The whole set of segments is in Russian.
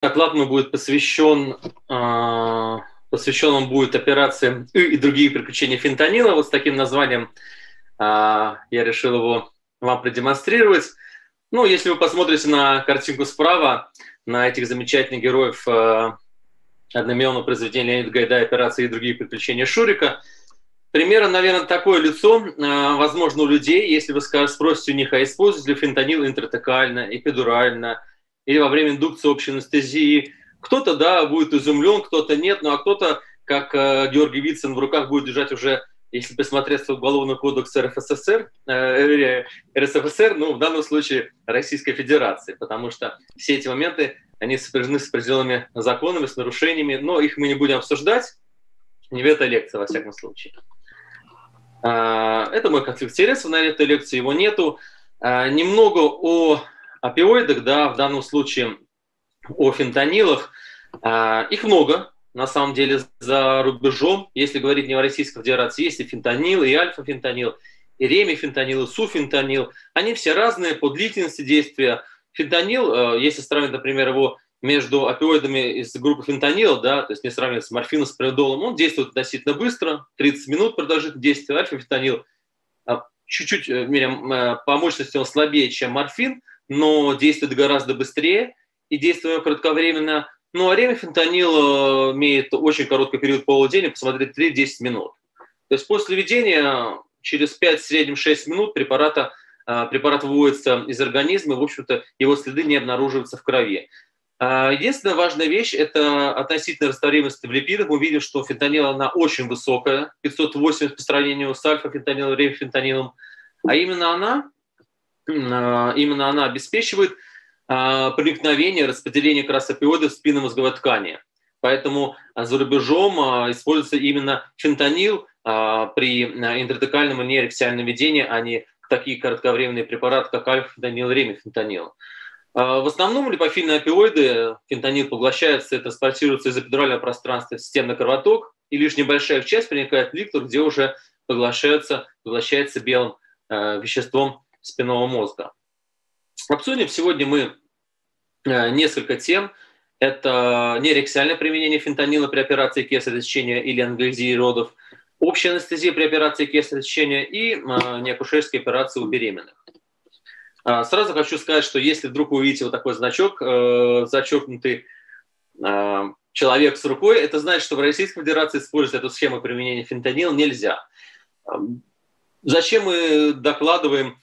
доклад мой будет посвящен, а, посвящен он будет операции и другие приключения фентанила. Вот с таким названием а, я решил его вам продемонстрировать. Ну, если вы посмотрите на картинку справа, на этих замечательных героев а, одноименного произведения Леонида Гайдая «Операции и другие приключения Шурика», Примерно, наверное, такое лицо, возможно, у людей, если вы спросите у них, а используют ли фентанил интратекально, эпидурально, или во время индукции общей анестезии. Кто-то, да, будет изумлен, кто-то нет, ну а кто-то, как э, Георгий Вицин, в руках будет держать уже, если посмотреть Уголовный кодекс РФССР, э, РСФСР, ну, в данном случае Российской Федерации, потому что все эти моменты, они сопряжены с определенными законами, с нарушениями, но их мы не будем обсуждать, не в этой лекции, во всяком случае. А, это мой конфликт интересов на этой лекции, его нету. А, немного о опиоидах, да, в данном случае о фентанилах, а, их много, на самом деле, за рубежом, если говорить не о Российской Федерации, есть и фентанил, и альфа-фентанил, и ремифентанил, и суфентанил. Они все разные по длительности действия. Фентанил, э, если сравнить, например, его между опиоидами из группы фентанила, да, то есть не сравнивать с морфином, с предолом, он действует относительно быстро, 30 минут продолжительность действия. Альфа-фентанил а, чуть-чуть э, э, по мощности он слабее, чем морфин, но действует гораздо быстрее и действует кратковременно. Ну, а ремифентанил э, имеет очень короткий период полудения, посмотреть 3-10 минут. То есть после введения через 5, в среднем 6 минут препарата, э, препарат выводится из организма, и, в общем-то, его следы не обнаруживаются в крови. А, единственная важная вещь – это относительно растворимости в липидах. Мы видим, что фентанил, она очень высокая, 580 по сравнению с альфа-фентанилом, ремфентанилом. А именно она именно она обеспечивает а, проникновение, распределение опиоидов в спинномозговой ткани. Поэтому а, за рубежом используется именно фентанил при интратекальном и нейроксиальном ведении, а не такие кратковременные препараты, как альфа-фентанил, ремифентанил. В основном липофильные опиоиды, фентанил поглощается, это транспортируется из эпидурального пространства в системный кровоток, и лишь небольшая часть проникает в ликтор, где уже поглощается, поглощается белым э, веществом спинного мозга. Обсудим сегодня мы э, несколько тем. Это нерексиальное применение фентанила при операции кесарево сечения или англезии родов, общая анестезия при операции кесарево сечения и э, неакушерские операции у беременных. А, сразу хочу сказать, что если вдруг вы увидите вот такой значок, э, зачеркнутый человек с рукой, это значит, что в Российской Федерации использовать эту схему применения фентанила нельзя. Зачем мы докладываем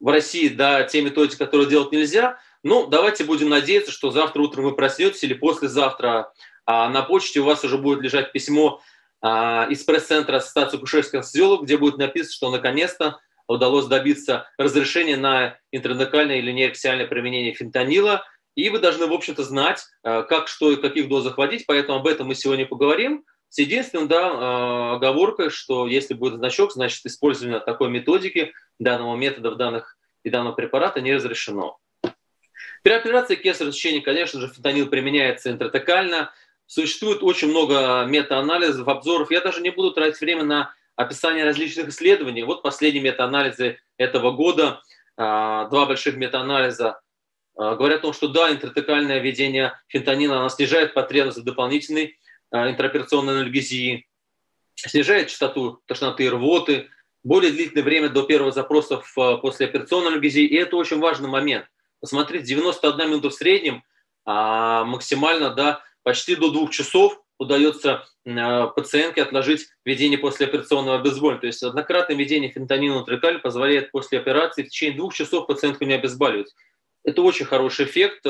в России, да, те методики, которые делать нельзя, ну, давайте будем надеяться, что завтра утром вы проснетесь или послезавтра а на почте у вас уже будет лежать письмо а, из пресс-центра Ассоциации акушерских анестезиологов, где будет написано, что наконец-то удалось добиться разрешения на интрадекальное или неэрксиальное применение фентанила, и вы должны, в общем-то, знать, э, как, что и в каких дозах вводить, поэтому об этом мы сегодня поговорим. С единственным да, э, оговоркой, что если будет значок, значит использование такой методики, данного метода в данных и данного препарата не разрешено. При операции кесарево сечения, конечно же, фентанил применяется интратекально. Существует очень много метаанализов, обзоров. Я даже не буду тратить время на описание различных исследований. Вот последние метаанализы этого года, а, два больших метаанализа а, говорят о том, что да, интратекальное введение фентанила она снижает потребность в дополнительной Э, интраоперационной анальгезии, снижает частоту тошноты и рвоты, более длительное время до первого запроса в э, послеоперационной анальгезии. И это очень важный момент. Посмотрите, 91 минута в среднем, а максимально да, почти до двух часов удается э, пациентке отложить введение послеоперационного обезболивания. То есть однократное введение фентанила трикаль позволяет после операции в течение двух часов пациентку не обезболивать. Это очень хороший эффект.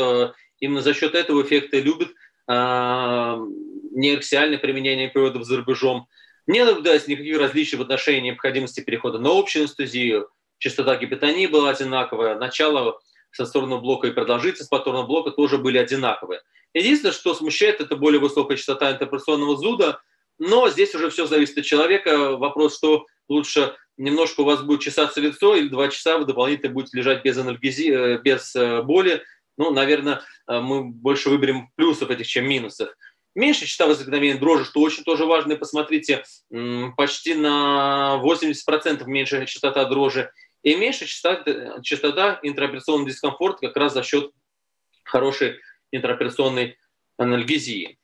Именно за счет этого эффекта любят неаксиальное применение опиоидов за рубежом. Не наблюдается никаких различий в отношении необходимости перехода на общую анестезию. Частота гипотонии была одинаковая, начало сенсорного блока и продолжительность моторного блока тоже были одинаковые. Единственное, что смущает, это более высокая частота интерпрессионного зуда, но здесь уже все зависит от человека. Вопрос, что лучше немножко у вас будет чесаться лицо, или два часа вы дополнительно будете лежать без анальгезии, э, без э, боли. Ну, наверное, э, мы больше выберем плюсов этих, чем минусов. Меньше частота возникновения дрожи, что очень тоже важно. Посмотрите, почти на 80% меньше частота дрожи. И меньше частота, частота интраоперационного дискомфорта как раз за счет хорошей интраоперационной анальгезии.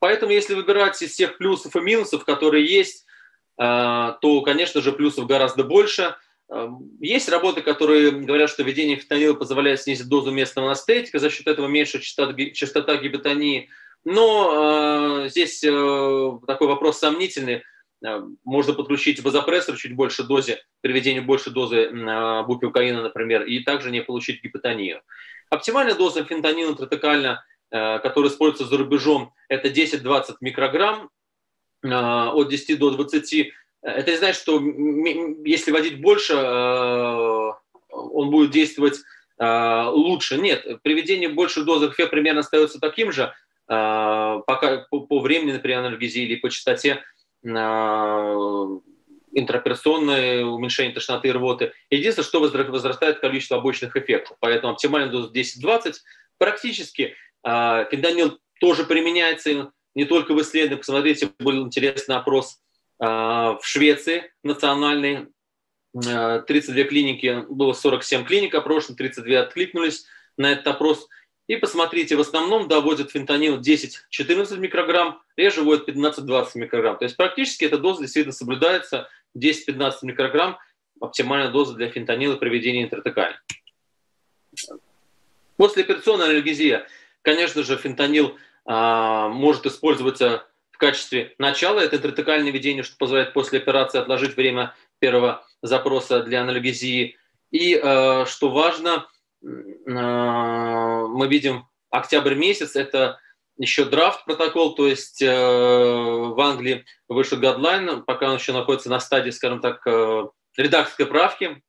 Поэтому, если выбирать из всех плюсов и минусов, которые есть, э, то, конечно же, плюсов гораздо больше. Э, есть работы, которые говорят, что введение фентанила позволяет снизить дозу местного анестетика, за счет этого меньше частота, частота гипотонии. Но э, здесь э, такой вопрос сомнительный. Э, можно подключить вазопрессор чуть больше дозе, при введении больше дозы э, бупилкаина, например, и также не получить гипотонию. Оптимальная доза фентанила интратекально – Э, который используется за рубежом, это 10-20 микрограмм э, от 10 до 20. Это не значит, что если вводить больше, э, он будет действовать лучше. Нет, при введении больших дозах эффект примерно остается таким же, пока по времени, например, анальгезии или по частоте интраоперационное уменьшение тошноты и рвоты. Единственное, что возрастает количество обычных эффектов. Поэтому оптимальная доза 10-20 практически фентанил тоже применяется не только в исследованиях. Посмотрите, был интересный опрос в Швеции национальный. 32 а, клиники, было 47 клиник опрошено, 32 откликнулись на этот опрос. И посмотрите, в основном доводят фентанил 10-14 микрограмм, реже вводят 15-20 микрограмм. То есть практически эта доза действительно соблюдается, 10-15 микрограмм оптимальная доза для фентанила при введении интратекально. После операционной анальгезия Конечно же, фентанил а, может использоваться в качестве начала. Это интратекальное введение, что позволяет после операции отложить время первого запроса для аналогезии. И, а, что важно, а, мы видим октябрь месяц, это еще драфт протокол, то есть э, в Англии вышел гадлайн, пока он еще находится на стадии, скажем так, э, редакторской правки,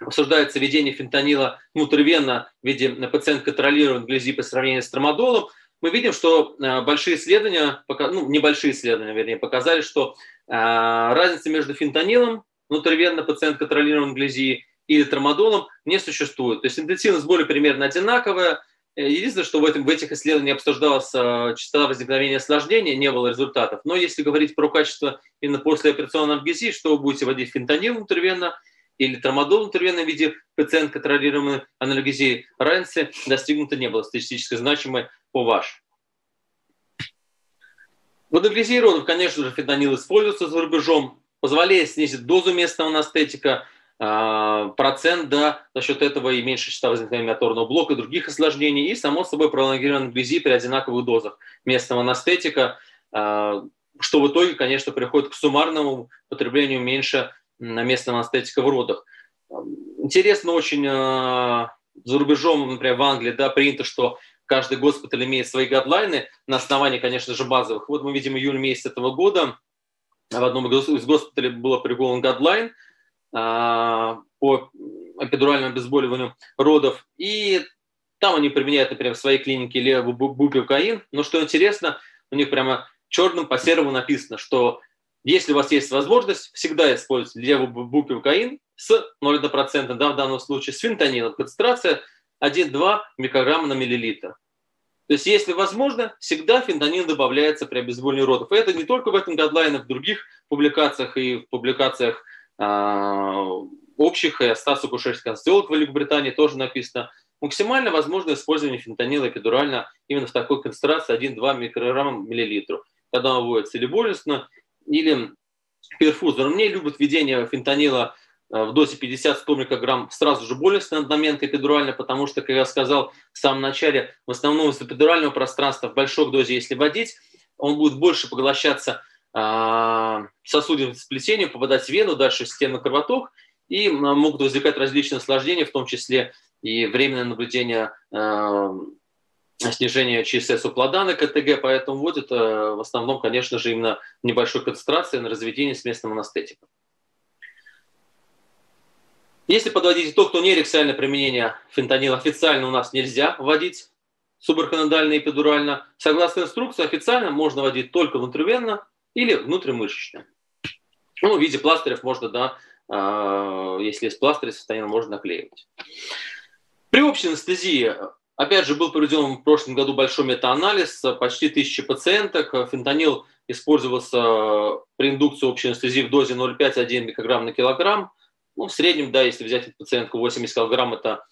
обсуждается введение фентанила внутривенно в виде пациент контролируемой глизии по сравнению с трамадолом, мы видим, что э, большие исследования, ну, небольшие исследования, вернее, показали, что э, разницы между фентанилом, внутривенно пациент контролируемой глизии, и трамадолом не существует. То есть интенсивность боли примерно одинаковая. Э, единственное, что в, этом, в этих исследованиях обсуждалась частота возникновения осложнения, не было результатов. Но если говорить про качество именно после операционной анестезии, что вы будете вводить фентанил внутривенно – или трамадол в интервенном виде пациент контролируемой анальгезии разницы достигнуто не было статистически значимой по ВАШ. В анальгезии родов, конечно же, фентанил используется за рубежом, позволяет снизить дозу местного анестетика, а, процент, да, за счет этого и меньше частота возникновения моторного блока и других осложнений, и, само собой, пролонгированная анальгезия при одинаковых дозах местного анестетика, а, что в итоге, конечно, приходит к суммарному потреблению меньше на местном анестетика в родах. Интересно очень, э, за рубежом, например, в Англии, да, принято, что каждый госпиталь имеет свои гадлайны на основании, конечно же, базовых. Вот мы видим июль месяц этого года, в одном из госпиталей был опубликован гадлайн а, по эпидуральному обезболиванию родов, и там они применяют, например, в своей клинике левобупивкаин, но что интересно, у них прямо черным по серому написано, что если у вас есть возможность, всегда используйте левобупивкаин с 0,1%, да, в данном случае с фентанилом. Концентрация 1-2 микрограмма на миллилитр. То есть, если возможно, всегда фентанил добавляется при обезболивании родов. И это не только в этом гадлайне, в других публикациях и в публикациях э, общих, и Стасу Кушерский анестезиолог в Великобритании тоже написано. Максимально возможно использование фентанила эпидурально именно в такой концентрации 1-2 микрограмма миллилитру. Когда он вводится или болезненно, или перфузор. Мне любят введение фентанила в дозе 50-100 микрограмм сразу же болезненно одномоментно эпидурально, потому что, как я сказал в самом начале, в основном из эпидурального пространства в большой дозе, если вводить, он будет больше поглощаться э, сплетением, попадать в вену, дальше в стенный кровоток, и могут возникать различные осложнения, в том числе и временное наблюдение э, снижение ЧСС у плода на КТГ, поэтому вводят э, в основном, конечно же, именно небольшой концентрации на разведение с местным анестетиком. Если подводить итог, то нерексиальное применение фентанила официально у нас нельзя вводить субарханодально и эпидурально. Согласно инструкции, официально можно вводить только внутривенно или внутримышечно. Ну, в виде пластырев можно, да, э, если есть пластырь, фентанил можно наклеивать. При общей анестезии Опять же, был проведен в прошлом году большой метаанализ, почти тысячи пациенток. Фентанил использовался при индукции общей анестезии в дозе 0,5-1 микрограмм на килограмм. Ну, в среднем, да, если взять пациентку 80 килограмм, это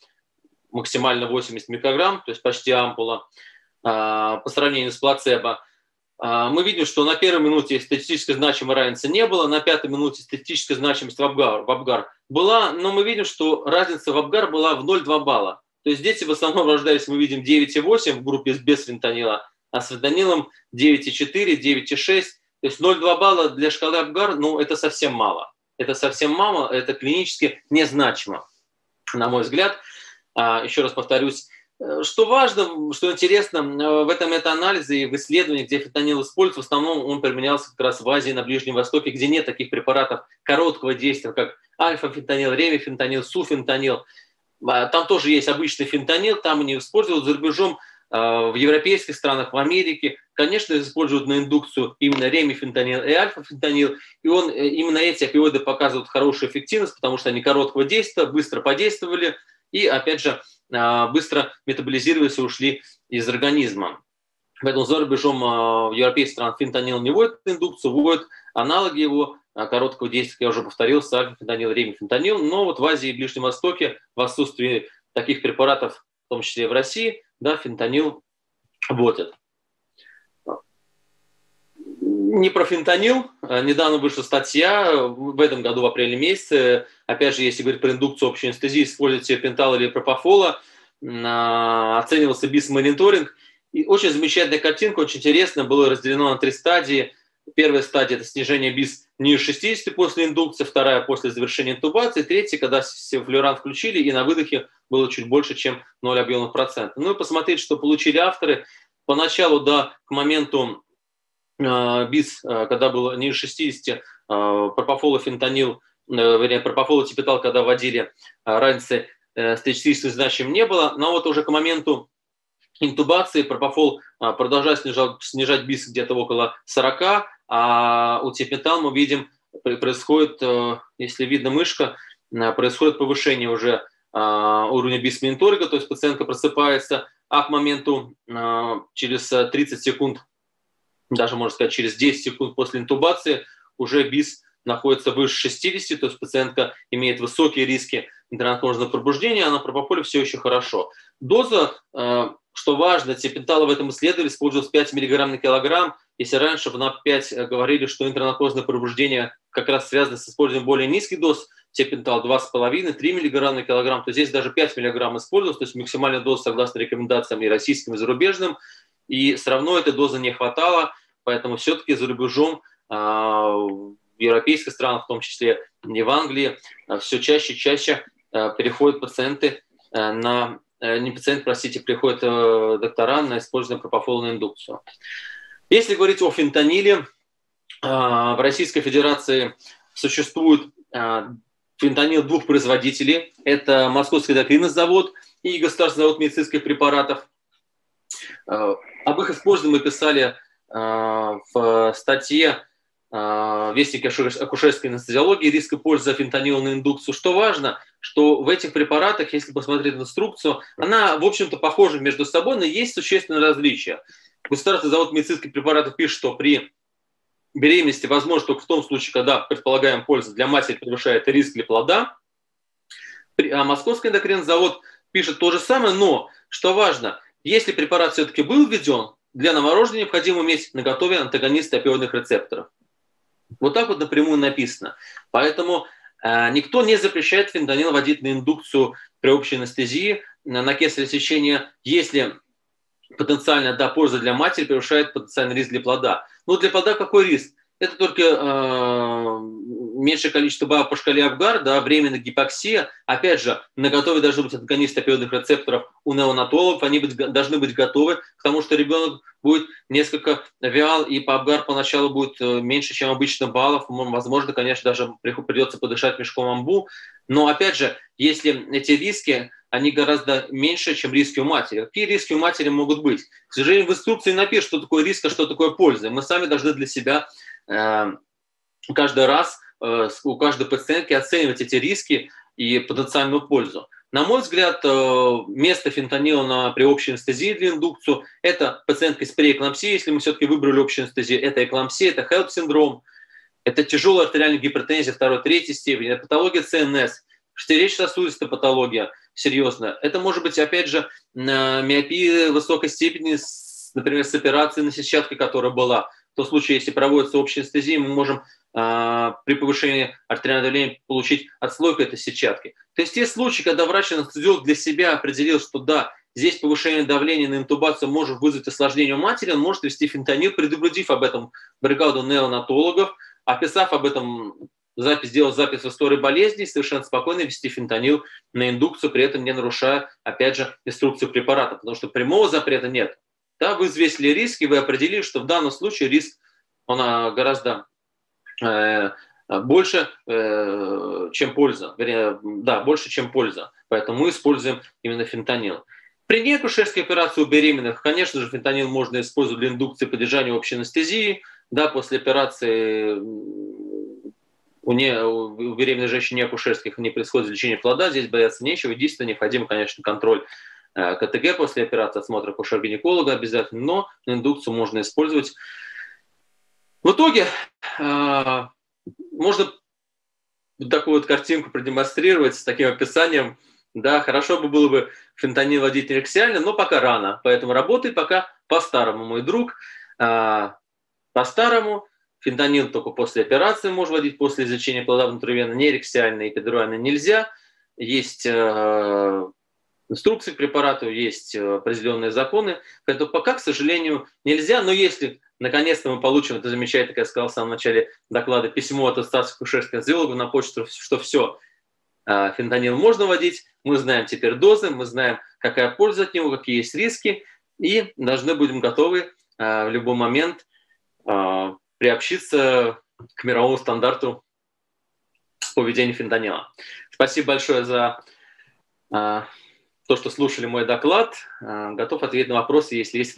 максимально 80 микрограмм, то есть почти ампула, по сравнению с плацебо. Мы видим, что на первой минуте статистически значимой разницы не было, на пятой минуте статистическая значимость в Абгар, в Абгар была, но мы видим, что разница в Абгар была в 0,2 балла. То есть дети в основном рождались, мы видим, 9,8 в группе без фентанила, а с фентанилом 9,4, 9,6. То есть 0,2 балла для шкалы Абгар, ну, это совсем мало. Это совсем мало, это клинически незначимо, на мой взгляд. А, еще раз повторюсь, э, что важно, что интересно, э, в этом метаанализе и в исследовании, где фентанил используется, в основном он применялся как раз в Азии, на Ближнем Востоке, где нет таких препаратов короткого действия, как альфа-фентанил, ремифентанил, суфентанил. А, там тоже есть обычный фентанил, там они используют за рубежом в европейских странах, в Америке, конечно, используют на индукцию именно ремифентанил и альфа-фентанил, и он, э, именно эти опиоиды показывают хорошую эффективность, потому что они короткого действия, быстро подействовали и, опять же, а, быстро метаболизировались и ушли из организма. Поэтому за рубежом в европейских странах фентанил не вводит индукцию, вводят аналоги его, а, короткого действия, я уже повторил, сальфентанил, ремифентанил, но вот в Азии и Ближнем Востоке в отсутствии таких препаратов, в том числе и в России, да, фентанил вводят. Не про фентанил. А, недавно вышла статья в этом году, в апреле месяце. Опять же, если говорить про индукцию общей анестезии, используйте пентал или пропофола. А, оценивался бис-мониторинг. И очень замечательная картинка, очень интересно. Было разделено на три стадии – Первая стадия – это снижение БИС ниже 60 после индукции, вторая – после завершения интубации, третья – когда флюоран включили, и на выдохе было чуть больше, чем 0 объемных процентов. Ну и посмотреть, что получили авторы. Поначалу, да, к моменту э, БИС, э, когда было ниже 60, э, пропофолофентанил, э, вернее, пропофолотипетал, когда вводили э, разницы э, статистически значим не было, но вот уже к моменту интубации пропофол э, продолжает снижать, снижать БИС где-то около 40, а у тепетал мы видим, происходит, э, если видно мышка, э, происходит повышение уже уровня бисменторика, то есть пациентка просыпается, а к моменту через 30 секунд, даже можно сказать через 10 секунд после интубации, уже бис находится выше 60, то есть пациентка имеет высокие риски интернатложного пробуждения, а на пропополе все еще хорошо. Доза, что важно, тепентала в этом исследовании использовалась 5 мг на килограмм, если раньше в НАП-5 э, говорили, что интернаркозное пробуждение как раз связано с использованием более низких доз, тепентал 2,5-3 мг на килограмм, то здесь даже 5 мг использовалось, то есть максимальная доза согласно рекомендациям и российским, и зарубежным, и все равно этой дозы не хватало, поэтому все-таки за рубежом а, в европейских странах, в том числе и в Англии, а, все чаще и чаще а, переходят пациенты на не пациент, простите, приходят доктора на использование пропофола индукцию. Если говорить о фентаниле, в Российской Федерации существует фентанил двух производителей. Это Московский эндокринный завод и Государственный завод медицинских препаратов. А, об их использовании мы писали в статье Вестник акушерской анестезиологии риск и польза фентанила на индукцию. Что важно, что в этих препаратах, если посмотреть инструкцию, она, в общем-то, похожа между собой, но есть существенные различия. Государственный завод медицинских препаратов пишет, что при беременности возможно только в том случае, когда предполагаем польза для матери превышает риск для плода. А Московский эндокринный завод пишет то же самое, но, что важно, если препарат все-таки был введен, для новорождения необходимо иметь на готове антагонисты опиоидных рецепторов. Вот так вот напрямую написано. Поэтому э, никто не запрещает фентанил вводить на индукцию при общей анестезии на кесарево сечение, если потенциальная да, польза для матери превышает потенциальный риск для плода. Ну, для плода какой риск? Это только э, меньшее количество БА по шкале Абгар, да, временная гипоксия. Опять же, на готове должны быть антагонисты опиоидных рецепторов у неонатологов, они быть, должны быть готовы к тому, что ребенок будет несколько вял, и по Абгар поначалу будет э, меньше, чем обычно баллов. Возможно, конечно, даже придется подышать мешком амбу. Но, опять же, если эти риски они гораздо меньше, чем риски у матери. Какие риски у матери могут быть? К сожалению, в инструкции напишут, что такое риск, а что такое польза. Мы сами должны для себя э, каждый раз у каждой пациентки оценивать эти риски и потенциальную пользу. На мой взгляд, э, место фентанила на, при общей анестезии для индукцию – это пациентка с преэклампсией, если мы все-таки выбрали общую анестезию, это эклампсия, это HELP-синдром, это тяжелая артериальная гипертензия второй, третьей степени, это патология ЦНС – сердечно-сосудистая патология, серьезно. Это может быть, опять же, миопия высокой степени, например, с операцией на сетчатке, которая была. В том случае, если проводится общая анестезия, мы можем при повышении артериального давления получить отслойку этой сетчатки. То есть те случаи, когда врач-анестезиолог для себя определил, что да, здесь повышение давления на интубацию может вызвать осложнение у матери, он может ввести фентанил, предупредив об этом бригаду неонатологов, описав об этом запись, сделать запись в истории болезни, совершенно спокойно ввести фентанил на индукцию, при этом не нарушая, опять же, инструкцию препарата, потому что прямого запрета нет. Да, вы взвесили риски, вы определили, что в данном случае риск он а, гораздо больше, э, чем польза. Да, больше, чем польза. Поэтому мы используем именно фентанил. При неакушерской операции у беременных, конечно же, фентанил можно использовать для индукции поддержания общей анестезии. Да, после операции у, не, у беременной женщины неакушерских не происходит лечение плода, здесь бояться нечего. Единственное, необходим, конечно, контроль э, КТГ после операции, осмотра акушер-гинеколога обязательно, но индукцию можно использовать. В итоге э, можно такую вот картинку продемонстрировать с таким описанием – да, хорошо бы было бы фентанил водить рексиально, но пока рано. Поэтому работай пока по-старому, мой друг. А, по-старому. Фентанил только после операции можно водить, после излечения плода внутривенно, не рексиально и эпидурально нельзя. Есть э, инструкции к препарату, есть э, определенные законы. Поэтому пока, к сожалению, нельзя. Но если наконец-то мы получим, это замечательно, как я сказал в самом начале доклада, письмо от Стаса Кушевского на почту, что все, э, фентанил можно водить, мы знаем теперь дозы, мы знаем, какая польза от него, какие есть риски, и должны будем готовы а, в любой момент приобщиться к мировому стандарту поведения фентанила. Спасибо большое за то, что слушали мой доклад. Готов ответить на вопросы, если есть